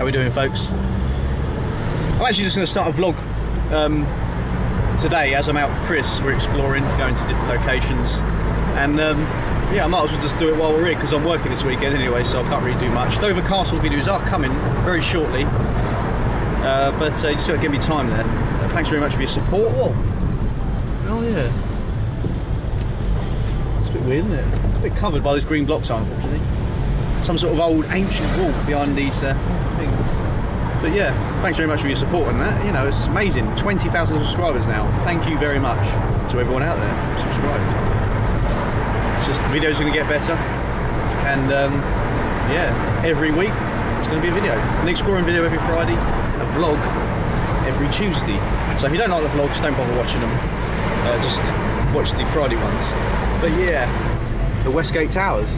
How we doing, folks? I'm actually just going to start a vlog um, today as I'm out with Chris. We're exploring, going to different locations, and um, yeah, I might as well just do it while we're here because I'm working this weekend anyway, so I can't really do much. Dover Castle videos are coming very shortly, uh, but uh, you just got to give me time there. Uh, thanks very much for your support. Oh yeah. It's a bit weird, isn't it? It's a bit covered by those green blocks, unfortunately. Some sort of old ancient wall behind these uh, things. But yeah, thanks very much for your support on that. You know, it's amazing. 20,000 subscribers now. Thank you very much to everyone out there who subscribed. It's just videos are going to get better, and um, yeah, every week it's going to be a video. An exploring video every Friday, a vlog every Tuesday. So if you don't like the vlogs, don't bother watching them. Uh, just watch the Friday ones. But yeah, the Westgate Towers.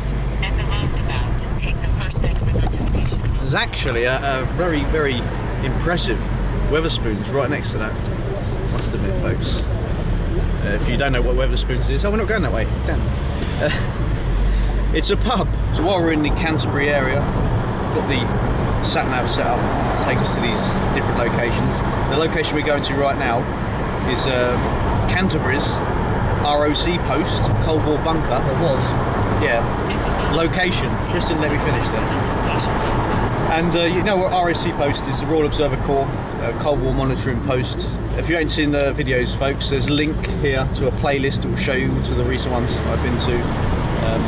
Take the first exit Station There's actually a, a very, very impressive Wetherspoons right next to that. Must admit, folks. Uh, if you don't know what Wetherspoons is, oh, we're not going that way. Damn. Uh, it's a pub. So while we're in the Canterbury area, got the sat nav set up to take us to these different locations. The location we're going to right now is uh, Canterbury's ROC post, Cold War bunker. It was. Yeah. Location. Just didn't let me finish there. And uh, you know what ROC post is the Royal Observer Corps uh, Cold War monitoring post. If you ain't seen the videos, folks, there's a link here to a playlist that will show you to the recent ones I've been to um,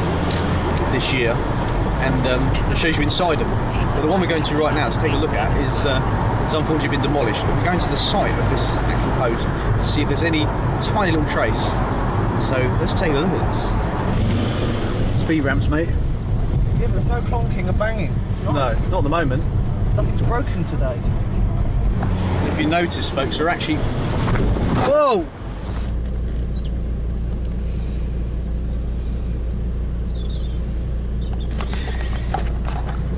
this year, and um, it shows you inside them. But the one we're going to right now to take a look at is uh, has unfortunately been demolished. But we're going to the site of this actual post to see if there's any tiny little trace. So let's take a look at this. Speed ramps, mate. Yeah, but there's no clonking or banging. No, not at the moment. Nothing's broken today. If you notice, folks, are actually. Whoa!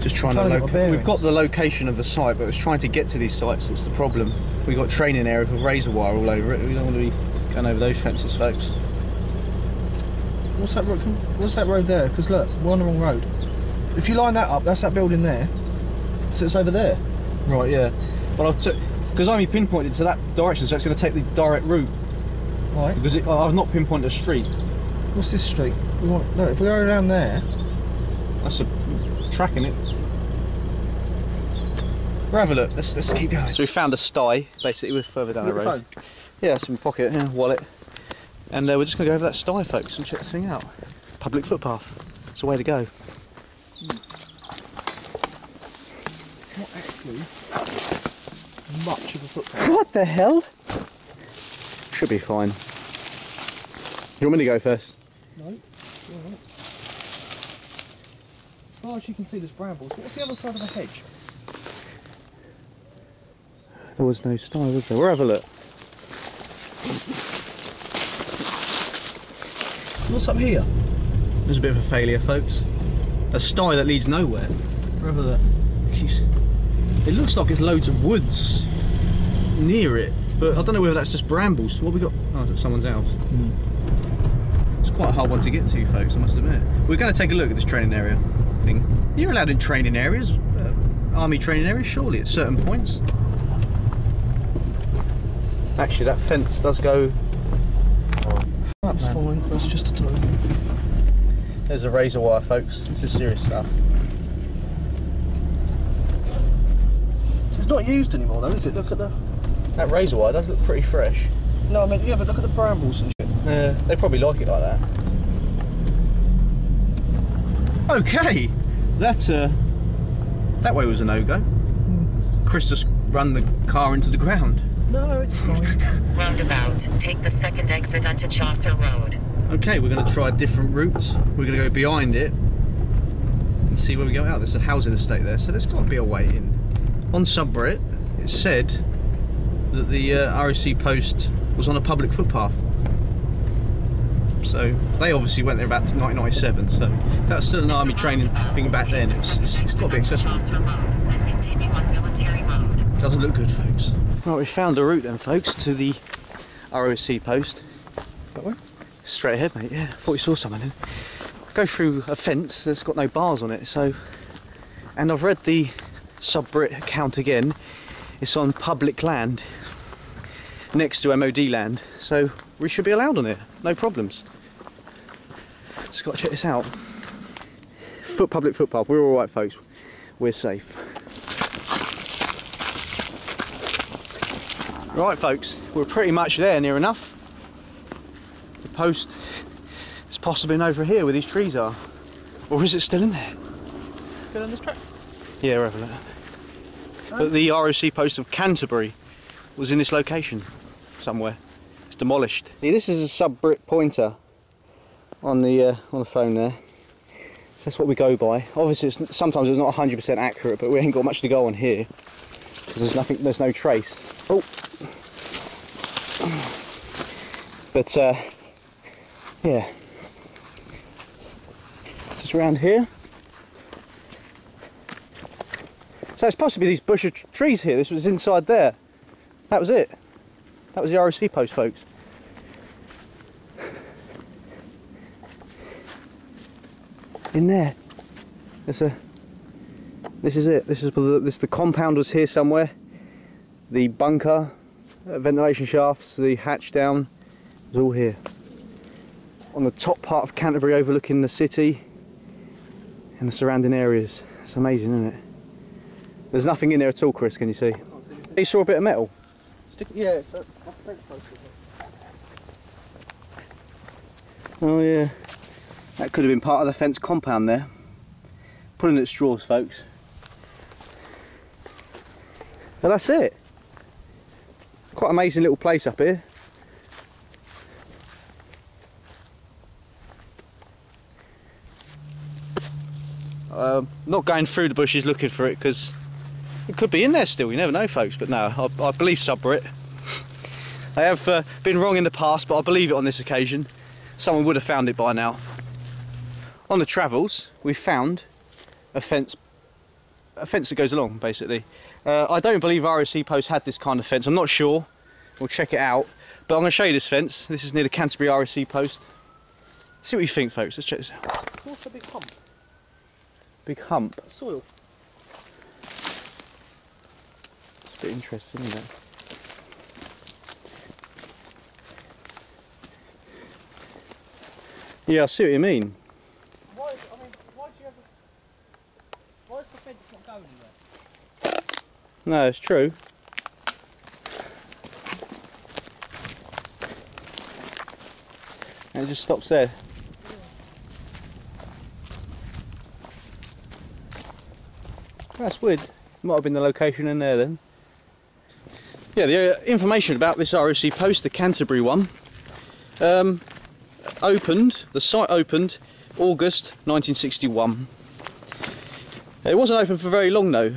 Just trying, Trying to to locate. We've got the location of the site, but it's trying to get to these sites that's the problem. We've got training area with razor wire all over it. We don't want to be going over those fences, folks. What's that road? What's that road there? Because look, we're on the wrong road. If you line that up, that's that building there. So it's over there. Right, yeah. But I've took because I only pinpointed to that direction, so it's going to take the direct route. Right. Because it, I've not pinpointed a street. What's this street? We want. Look, if we go around there, That's a tracking it. We'll have a look. Let's, let's keep going. So we found a sty, basically, we're further down the Look at road. the Yeah, it's in my pocket, yeah, wallet. And uh, we're just going to go over that sty, folks, and check this thing out. Public footpath. It's the way to go. not actually much of a footpath. What the hell? Should be fine. Do you want me to go first? No. right. As far as you can see, there's brambles. What's the other side of the hedge? There was no sty, was there? We'll have a look. What's up here? There's a bit of a failure, folks. A sty that leads nowhere. A look. Jeez. It looks like there's loads of woods near it, but I don't know whether that's just brambles. What we got? Oh, that's someone's house. It's quite a hard one to get to, folks. I must admit. We're going to take a look at this training area thing. You're allowed in training areas, uh, army training areas, surely at certain points. Actually, that fence does go. That's man. fine. That's just a toe. There's a razor wire, folks. This is serious stuff. It's not used anymore, though, is it? Look at the. That razor wire does look pretty fresh. No, I mean, yeah, but look at the brambles and shit. Yeah, they probably like it like that. Okay, that uh, that way was a no go. Chris just run the car into the ground. No, it's fine. Roundabout, take the second exit onto Chaucer Road. Okay, we're going to try a different route. We're going to go behind it and see where we go out. There's a housing estate there, so there's got to be a way in. On Subbrit, it said that the uh, ROC post was on a public footpath. So they obviously went there about 1997. So that's still an army training thing back then. It's, it's, it's got to be accessible. Chaucer Road, then continue on Military Road. Doesn't look good, folks. Right, we found a route then, folks, to the ROC post. That way? Straight ahead, mate. Yeah, thought you saw something. Then. Go through a fence that's got no bars on it. So, and I've read the sub-Brit account again. It's on public land next to MOD land, so we should be allowed on it, no problems. Just got to check this out. Foot public footpath. We're all right, folks. We're safe. Right, folks. We're pretty much there, near enough. The post is possibly over here where these trees are, or is it still in there? Get on this track. Yeah, we're over there. But the ROC post of Canterbury was in this location somewhere. It's demolished. See, this is a sub-Brit pointer on the uh, on the phone there. So that's what we go by. Obviously, it's, sometimes it's not 100% accurate, but we ain't got much to go on here because there's nothing, there's no trace. Oh, but uh, yeah, just around here. So it's possibly these bush of trees here. This was inside there. That was it. That was the ROC post, folks. In there. There's a. This is it. This is this the compound was here somewhere. The bunker, uh, ventilation shafts, the hatch down, was all here. On the top part of Canterbury, overlooking the city and the surrounding areas. It's amazing, isn't it? There's nothing in there at all, Chris. Can you see? You saw a bit of metal. Stick, yeah, it's a, fence post. Oh yeah. That could have been part of the fence compound there. Pulling at straws, folks. But that's it. Quite amazing little place up here. Um, not going through the bushes looking for it because it could be in there still. You never know, folks. But no, I, I believe Subbrit. I have uh, been wrong in the past, but I believe it on this occasion. Someone would have found it by now. On the travels, we found a fence, a fence that goes along, basically. Uh, I don't believe ROC Post had this kind of fence. I'm not sure. We'll check it out. But I'm going to show you this fence. This is near the Canterbury ROC Post. See what you think, folks. Let's check this out. What's a big hump? Big hump. Soil. It's a bit interesting, isn't it? Yeah, I see what you mean. Why is, I mean, why do you have a, why is the fence not going anywhere? No, it's true. And it just stops there. That's weird. Might have been the location in there then. Yeah, the uh, information about this ROC post, the Canterbury one, um, opened, the site opened August 1961. It wasn't open for very long though.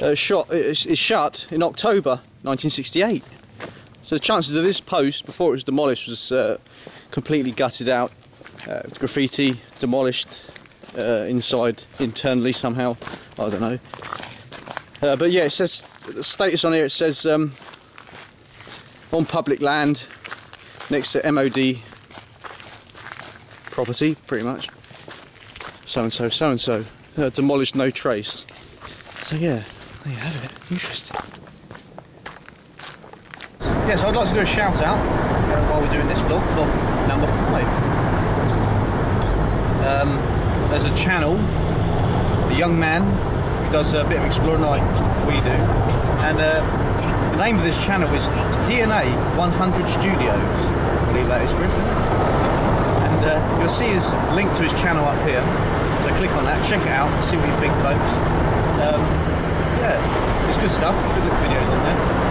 Uh, shot, it's, it's shut in October 1968. So the chances of this post before it was demolished was uh, completely gutted out, uh, graffiti demolished uh, inside internally somehow. I don't know. Uh, but yeah, it says the status on here. It says um, on public land next to MOD property, pretty much. So and so, so and so. Uh, demolished, no trace. So yeah, there you have it. Interesting. Yeah, so I'd like to do a shout out uh, while we're doing this vlog for number five. There's a channel, a young man who does a bit of exploring like we do, and uh, the name of this channel is DNA 100 Studios. I believe that is Chris. And uh, you'll see his link to his channel up here. So click on that, check it out, see what you think, folks. Um, yeah, it's good stuff. Good videos on there.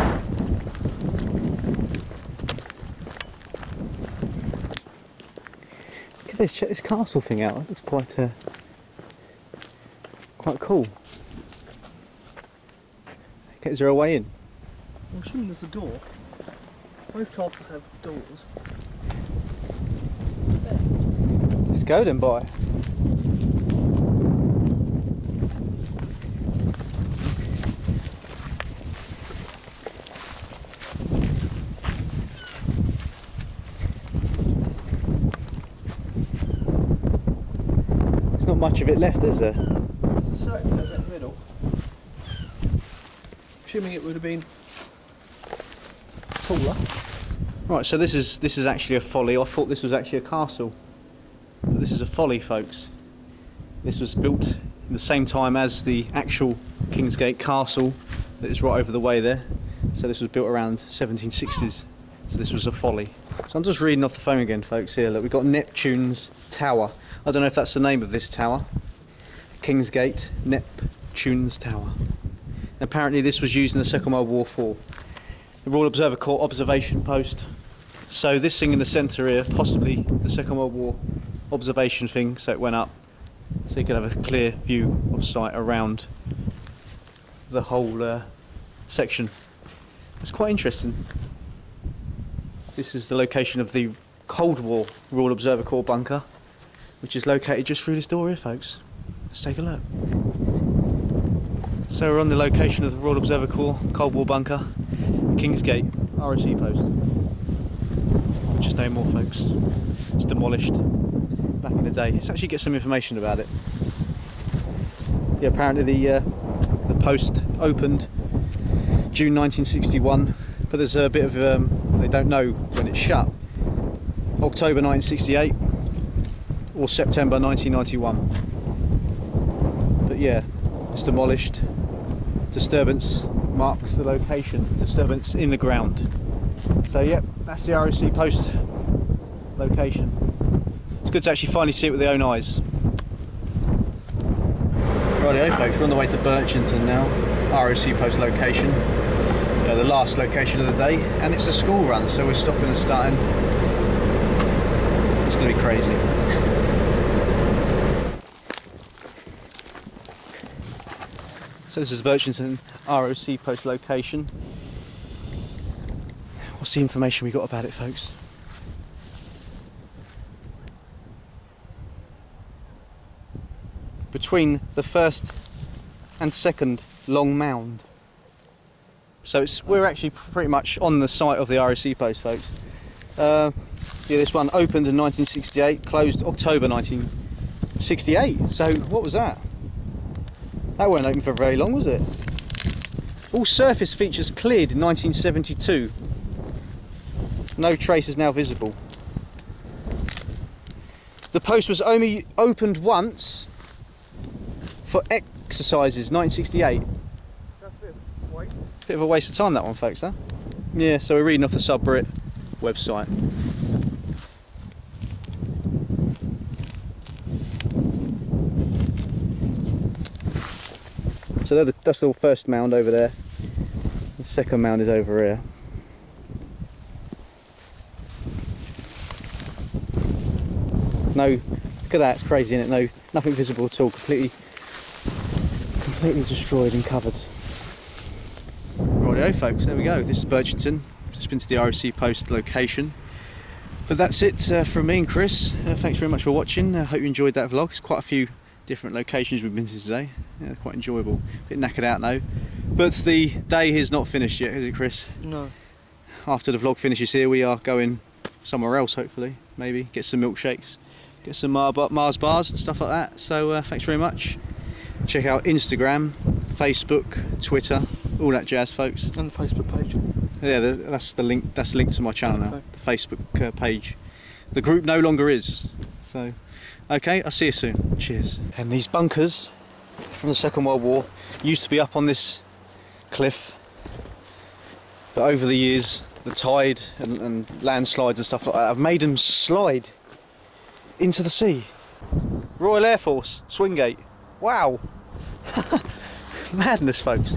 Look at this, check this castle thing out. It looks quite uh, quite cool. Okay, is there a way in? I'm assuming there's a door. Most castles have doors. Let's go then, boy. Much of it left, is there? There's a circular bit in the middle. assuming it would have been taller. Right, so this is this is actually a folly. I thought this was actually a castle, but this is a folly, folks. This was built in the same time as the actual Kingsgate Castle that is right over the way there. So this was built around 1760s. So this was a folly. So I'm just reading off the phone again, folks. Here, look, we've got Neptune's Tower. I don't know if that's the name of this tower. Kingsgate Neptune's Tower. Apparently, this was used in the Second World War for the Royal Observer Corps observation post. So this thing in the centre here, possibly the Second World War observation thing, so it went up, so you could have a clear view of sight around the whole uh, section. It's quite interesting. This is the location of the Cold War Royal Observer Corps bunker, which is located just through this door here, folks. Let's take a look. So we're on the location of the Royal Observer Corps Cold War bunker, Kingsgate ROC post. Just no more, folks. It's demolished back in the day. Let's actually get some information about it. Yeah, apparently the uh, the post opened June 1961, but there's a bit of um, they don't know when it shut. October 1968 or September 1991. But yeah, it's demolished. Disturbance marks the location. Disturbance in the ground. So yep, that's the ROC post location. It's good to actually finally see it with their own eyes. Rightio folks, we're on the way to Birchington now, ROC post location. Uh, the last location of the day, and it's a school run, so we're stopping and starting. It's to be crazy. So this is Birchington ROC post location. What's the information we got about it, folks? Between the first and second long mound. So it's we're actually pretty much on the site of the ROC post, folks. Uh, yeah, this one opened in 1968, closed October 1968. So what was that? That weren't open for very long, was it? All surface features cleared in 1972. No traces now visible. The post was only opened once for exercises, 1968. Bit of a waste of time that one, folks, huh? Yeah, so we're reading off the Subbrit website. So that's the first mound over there. The second mound is over here. No, look at that, it's crazy, isn't it? No, nothing visible at all, completely, completely destroyed and covered. Rightio folks, there we go, this is Birchington. Just been to the ROC post location. But that's it uh, from me and Chris. Uh, thanks very much for watching. I hope you enjoyed that vlog. It's quite a few different locations we've been to today. Yeah, quite enjoyable. bit knackered out now. But the day is not finished yet, is it Chris? No. After the vlog finishes here we are going somewhere else hopefully. Maybe get some milkshakes, get some Mars bars and stuff like that. So uh, thanks very much. Check out Instagram, Facebook, Twitter, all that jazz folks. And the Facebook page. Yeah, that's the link. That's linked to my channel now. The Facebook uh, page. The group no longer is. So, okay, I'll see you soon. Cheers. And these bunkers from the Second World War used to be up on this cliff, but over the years, the tide and, and landslides and stuff like that have made them slide into the sea. Royal Air Force, Swingate. Wow. Madness, folks.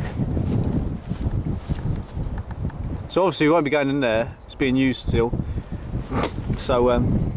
So obviously we won't be going in there. It's being used still. So um,